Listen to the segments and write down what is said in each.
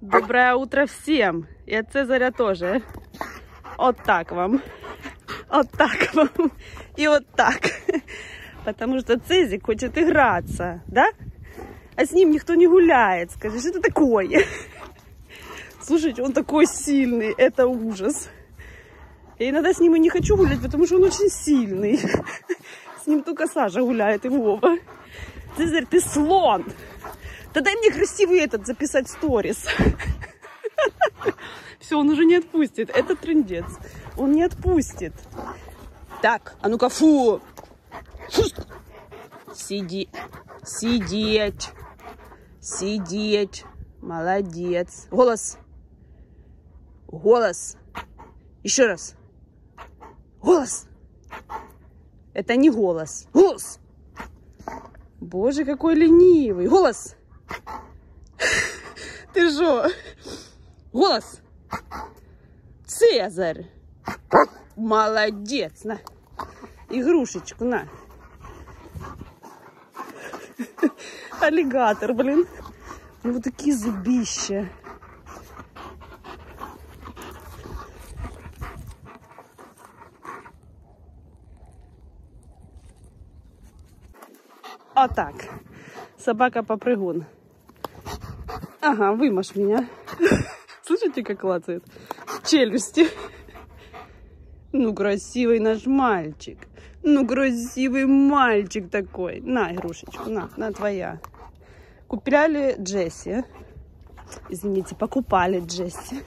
Доброе утро всем. И от Цезаря тоже. Вот так вам. Вот так вам. И вот так. Потому что Цезик хочет играться, да? А с ним никто не гуляет. Скажи, что это такое? Слушайте, он такой сильный. Это ужас. Я иногда с ним и не хочу гулять, потому что он очень сильный. С ним только Саша гуляет и Вова. Цезарь, ты слон. Да дай мне красивый этот записать сторис. Все, он уже не отпустит. Это трендец. Он не отпустит. Так, а ну-ка, фу. Сиди. Сидеть. Сидеть. Молодец. Голос. Голос. Еще раз. Голос. Это не голос. Голос. Боже, какой ленивый. Голос. Ты что? Голос. Цезарь. Молодец. На. Игрушечку, на. Аллигатор, блин. Ну вот такие зубища. Так. Собака-попрыгун. Ага, вымажь меня. Слышите, как клацает? Челюсти. Ну, красивый наш мальчик. Ну, красивый мальчик такой. На, игрушечку, на, на, твоя. Купляли Джесси. Извините, покупали Джесси.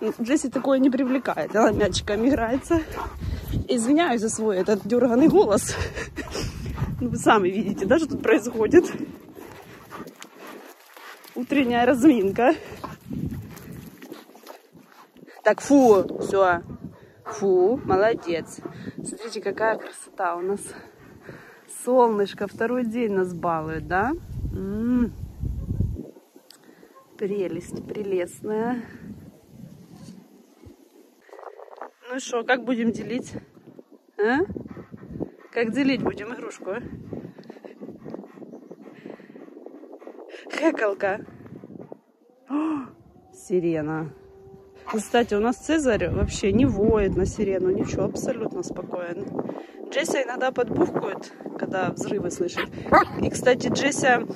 Джесси такое не привлекает. Она мячиками играется. Извиняюсь за свой этот дерганый голос. Ну, вы сами видите, да, что тут происходит. Утренняя разминка. Так, фу, все. Фу, молодец. Смотрите, какая красота у нас. Солнышко второй день нас балует, да? М -м -м. Прелесть прелестная. Ну что, как будем делить? А? Как делить будем игрушку? Хэкалка. Сирена. Кстати, у нас Цезарь вообще не воет на сирену, ничего, абсолютно спокоен. Джесси иногда подбухкает, когда взрывы слышит. И, кстати, Джесси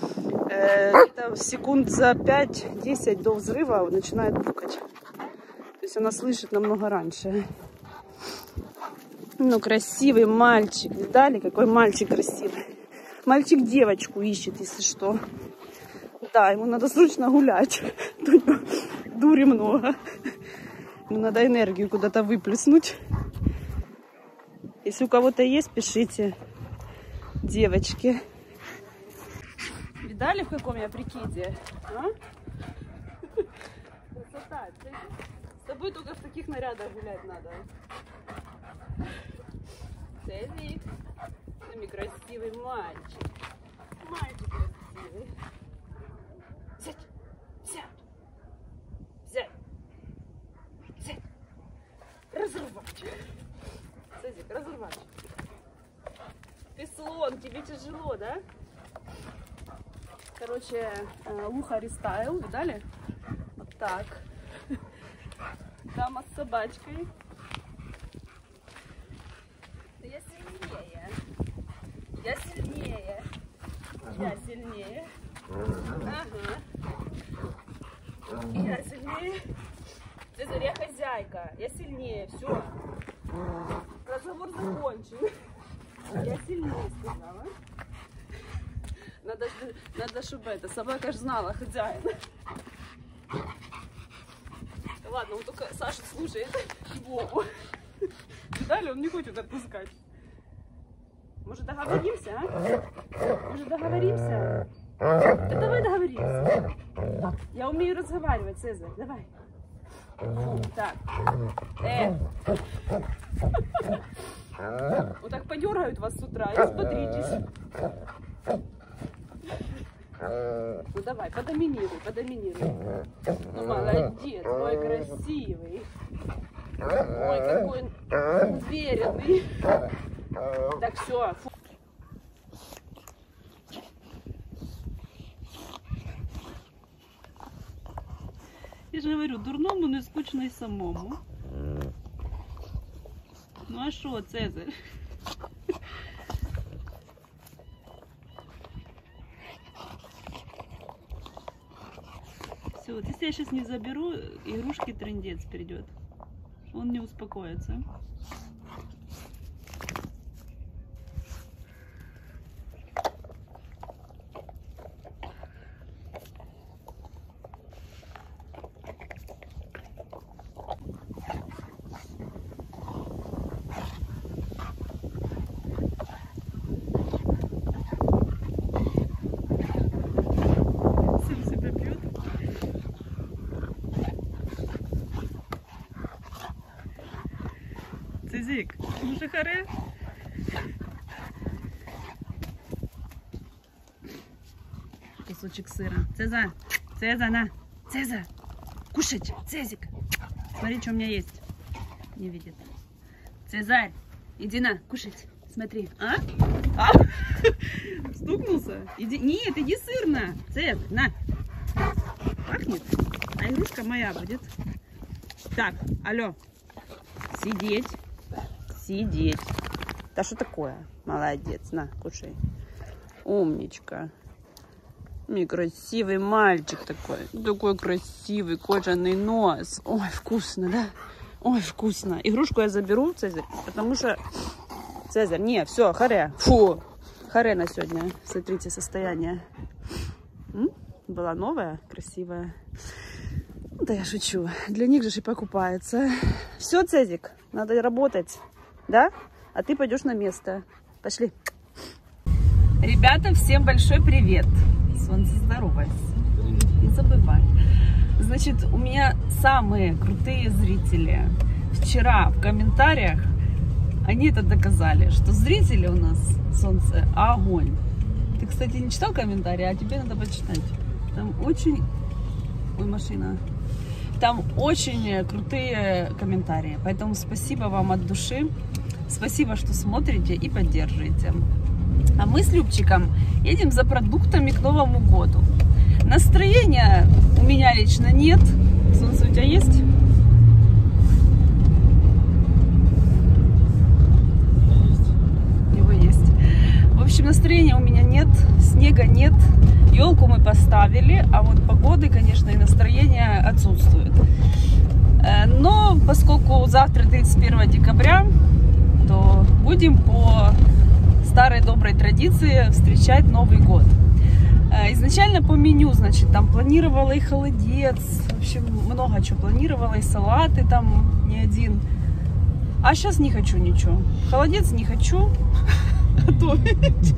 э, секунд за 5-10 до взрыва начинает бухать. То есть она слышит намного раньше. Ну, красивый мальчик. Видали, какой мальчик красивый? Мальчик девочку ищет, если что. Да, ему надо срочно гулять. Дури много. Ему надо энергию куда-то выплеснуть. Если у кого-то есть, пишите. Девочки. Видали, в каком я прикиде? А? Красота. С тобой только в таких нарядах гулять надо. Цезик. Самый красивый мальчик. Мальчик красивый. Слон, тебе тяжело, да? Короче, э, ухо рестайл, видали? Вот так. Дама с собачкой. Я сильнее. Я сильнее. Я сильнее. Ага. Я сильнее. Цезарь, я хозяйка. Я сильнее. Все. Разговор закончен. Я сильнее сказала. Надо, ж- надо, чтобы это, собака ж знала хозяина. Ладно, он только Саша слушает Вову. Видали, он не хочет отпускать. Может договоримся, а? Может договоримся? Да давай договоримся. Я умею разговаривать, Цезарь, давай. Так. Э. Вот так подергают вас с утра и взбодритесь. Ну давай, подоминируй, подоминируй. Ну молодец, мой красивый. Ой, какой он уверенный. Так, все. Я же говорю, дурному не скучно й самому. Ну а що, Цезарь? Все, вот если я сейчас не заберу, игрушки трендец придет. Он не успокоится. Харе. Кусочек сыра. Цеза, Цеза, на. Цеза, кушать. Цезик. Смотри, что у меня есть. Не видит. Цезарь, иди на, кушать. Смотри. А? А? Стукнулся? Иди. Нет, иди сырно. Цез, на. Пахнет? А игрушка моя будет. Так, алло. Сидеть. Сидеть. Да что такое? Молодец. На, кушай. Умничка. Мой красивый мальчик такой. Такой красивый кожаный нос. Ой, вкусно, да? Ой, вкусно. Игрушку я заберу, Цезарь, потому что... Цезарь, не, все, харе. Фу. Харе на сегодня. Смотрите, состояние. М? Была новая, красивая. Да я шучу. Для них же и покупается. Все, Цезик, надо работать. Да? А ты пойдешь на место. Пошли. Ребята, всем большой привет. Солнце, здоровайся. Не забывай. Значит, у меня самые крутые зрители. Вчера в комментариях они это доказали, что зрители у нас солнце огонь. Ты, кстати, не читал комментарии, а тебе надо почитать. Там очень... Ой, машина. Там очень крутые комментарии. Поэтому спасибо вам от души. Спасибо, что смотрите и поддерживаете. А мы с Любчиком едем за продуктами к Новому году. Настроения у меня лично нет. Солнце у тебя есть? У него есть. В общем, настроения у меня нет, снега нет. Елку мы поставили, а вот погоды, конечно, и настроение отсутствует. Э, Но поскольку завтра 31 декабря, то будем по старой доброй традиции встречать Новый год. Э, Изначально по меню, значит, там планировала и холодец, в общем, много чего планировала, и салаты там не один. А сейчас не хочу ничего. Холодец не хочу готовить.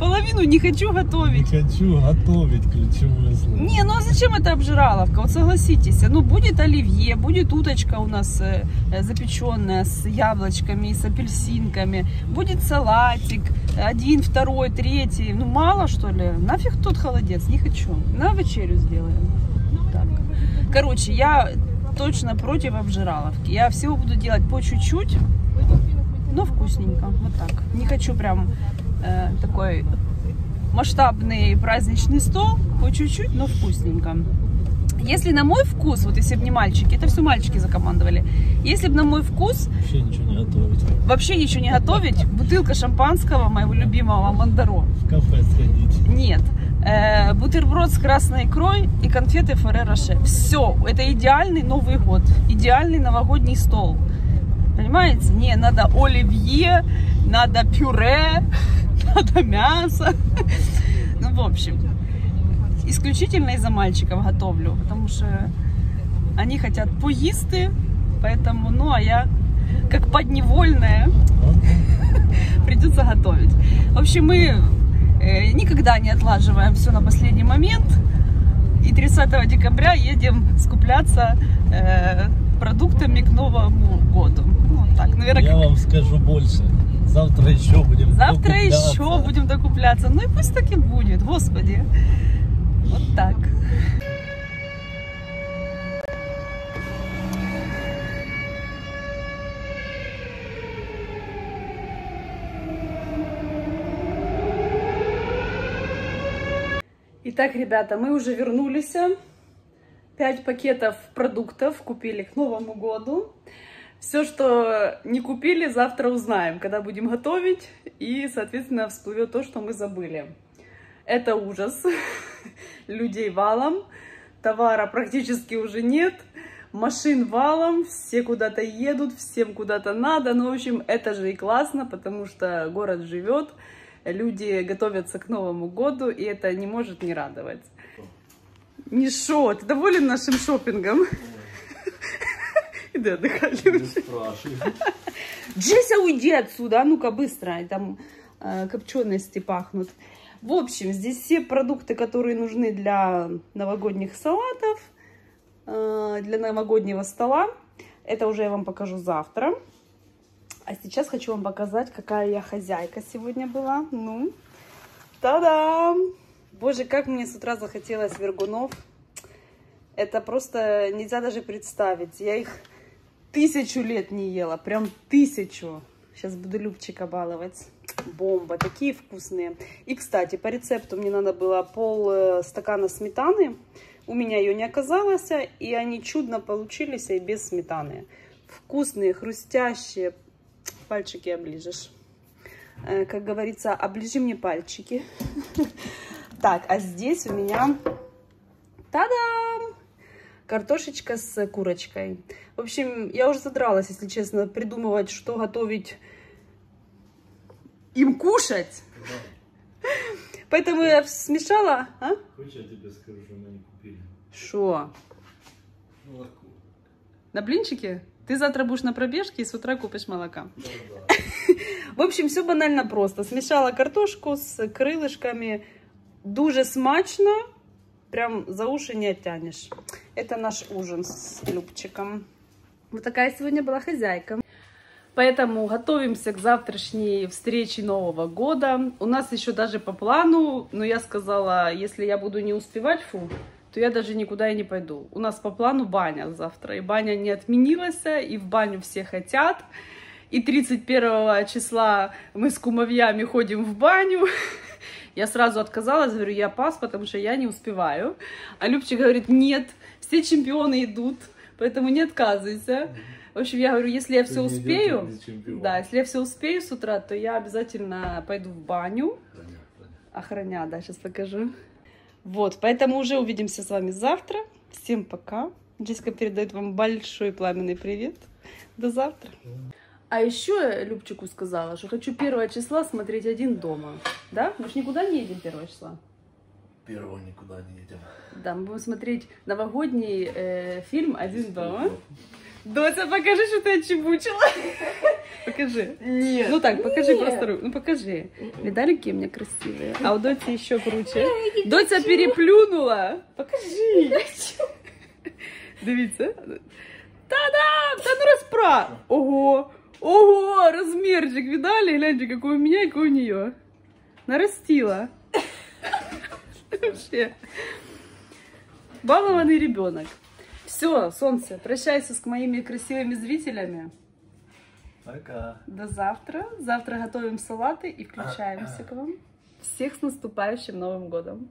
Половину не хочу Не готовить. хочу готовить ключевое слово. Не, ну а зачем это обжираловка? Вот согласитесь. Ну, будет оливье, будет уточка у нас э, э, запеченная с яблочками и с апельсинками. Будет салатик, один, второй, третий. Ну, мало, что ли? Нафиг тот холодец, не хочу. На вечерю сделаем. Так. Короче, я точно против обжираловки. Я всего буду делать по чуть-чуть, но вкусненько. Вот так. Не хочу прям э, такой масштабный праздничный стол, по чуть-чуть, но вкусненько. Если на мой вкус, вот если бы не мальчики, это все мальчики закомандовали, если бы на мой вкус Вообще ничего не готовить. вообще ничего не готовить, бутылка шампанского моего любимого Мандаро, В кафе сходить. нет, Э, бутерброд с красной икрой и конфеты Ферре Роше. Все, это идеальный Новый год, идеальный новогодний стол. Понимаете? Не, надо оливье, надо пюре, надо мясо. Ну, в общем, исключительно из-за мальчиков готовлю, потому что они хотят поїсти, поэтому, ну, а я как подневольная придется готовить. В общем, мы э, никогда не отлаживаем все на последний момент. И 30 декабря едем скупляться э, продуктами к Новому году. Ну, так, наверное, Я вам скажу больше. Завтра еще будем Завтра докупляться. еще будем докупляться. Ну и пусть так и будет, господи. Вот так. Итак, ребята, мы уже вернулись. 5 пакетов продуктов купили к Новому году. Все, что не купили, завтра узнаем, когда будем готовить. И, соответственно, всплывет то, что мы забыли. Это ужас. Людей валом. Товара практически уже нет. Машин валом. Все куда-то едут, всем куда-то надо. Ну, в общем, это же и классно, потому что город живет. Люди готовятся к Новому году, и это не может не радовать. Не шо, ты доволен нашим шопингом? Иди отдыхай, Люся. Джеся, уйди отсюда, а ну-ка быстро, там э, копчености пахнут. В общем, здесь все продукты, которые нужны для новогодних салатов, э, для новогоднего стола. Это уже я вам покажу завтра. А сейчас хочу вам показать, какая я хозяйка сегодня была. Ну, та-дам! Боже, как мне с утра захотелось вергунов. Это просто нельзя даже представить. Я их тысячу лет не ела, прям тысячу. Сейчас буду Любчика баловать. Бомба, такие вкусные. И, кстати, по рецепту мне надо было пол э, стакана сметаны. У меня ее не оказалось, и они чудно получились и без сметаны. Вкусные, хрустящие. Пальчики оближешь. Э, Как говорится, оближи мне пальчики. Так, а здесь у меня... Та-дам! Картошечка с курочкой. В общем, я уже задралась, если честно, придумывать, что готовить им кушать. Поэтому я смешала. А? Хочешь, я тебе скажу, что мы не купили? Шо? Молоко. На блинчике? Ты завтра будешь на пробежке и с утра купишь молока. Да, да. В общем, все банально просто. Смешала картошку с крылышками. Дуже смачно. Прям за уши не оттянешь. Это наш ужин с Любчиком. Вот такая сегодня была хозяйка. Поэтому готовимся к завтрашней встрече Нового года. У нас еще даже по плану, но я сказала, если я буду не успевать, фу, то я даже никуда и не пойду. У нас по плану баня завтра, и баня не отменилась, и в баню все хотят. И 31 числа мы с кумовьями ходим в баню. Я сразу отказалась, говорю, я пас, потому что я не успеваю. А Любчик говорит, нет, все чемпионы идут, поэтому не отказывайся. В общем, я говорю, если я Ты все успею, да, если я все успею с утра, то я обязательно пойду в баню. Охраня, да, сейчас покажу. Вот, поэтому уже увидимся с вами завтра. Всем пока. Джессика передает вам большой пламенный привет. До завтра. А еще я Любчику сказала, что хочу первого числа смотреть один дома. Да? Мы же никуда не едем первого числа. Первого никуда не едем. Да, мы будем смотреть новогодний э, фильм «Один дома». Дося, покажи, что ты отчебучила. Покажи. Нет. Ну так, покажи Нет. просто руку. Ну покажи. Видали, какие у меня красивые? А у Доти еще круче. Доця переплюнула. Покажи. Дивіться. Та-дам! Та ну розпра! Ого! Ого! Размерчик, видали? Гляньте, какой у меня и какой у нее. Нарастила. Вообще. Балованный ребенок. Все, солнце, прощайся с моими красивыми зрителями. Пока. До завтра. Завтра готовим салаты и включаемся к вам. Всех с наступающим Новым годом!